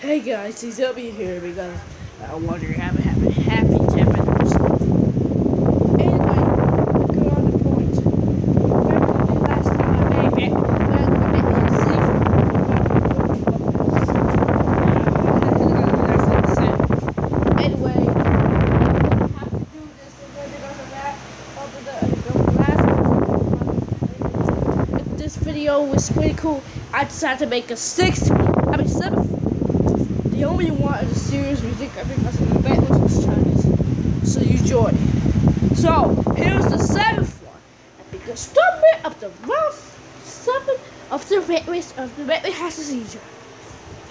Hey guys, it's W here because I want to have a happy, happy 10 minutes. Anyway, go on the point. Remember the last time I made it, I. Anyway, I have to do this because of that. Over the, the last this video was pretty cool. I decided to make a sixth, I of the series music that's in the back was Chinese. So you join. So here's the seventh one. And because stubborn of the rough seven of the red race of the red has a seizure.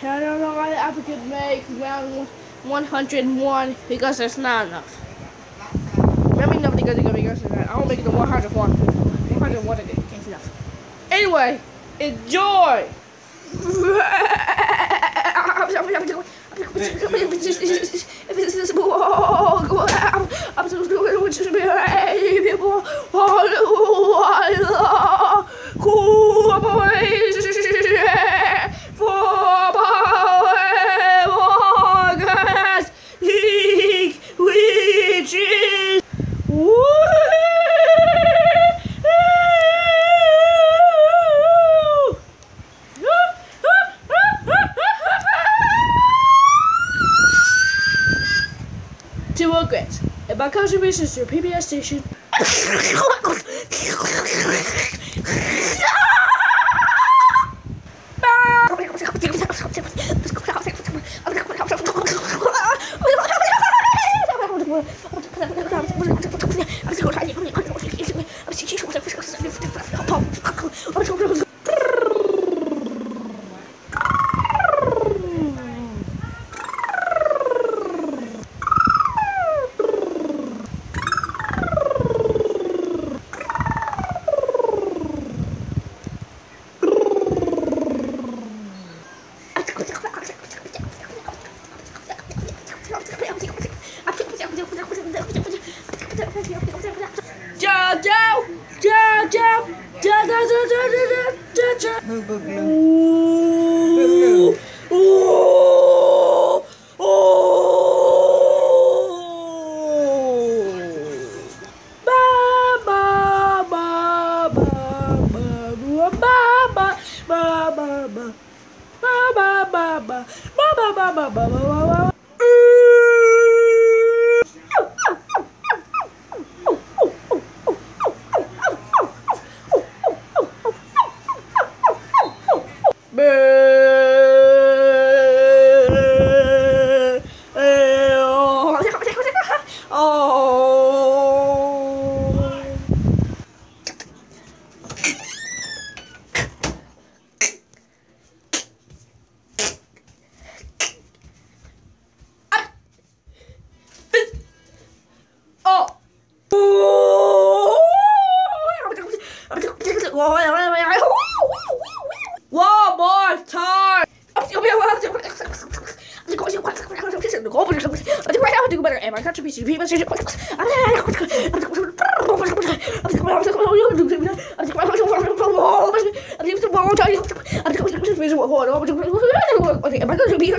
I don't know why the applicant make round 101 because that's not enough. Let me know because be because I won't make it to 101. 101 again, can't enough. Anyway, enjoy! this is walk, I'm so stupid, which is me, people, all, all, to a grit, and my contributions to PBS station. ooh. Ba, ba, ba, ba, ba, ba, ba, ba, ba, ba, ba. Ba, ba, ba, ba, and my contribution to people's I'm going to be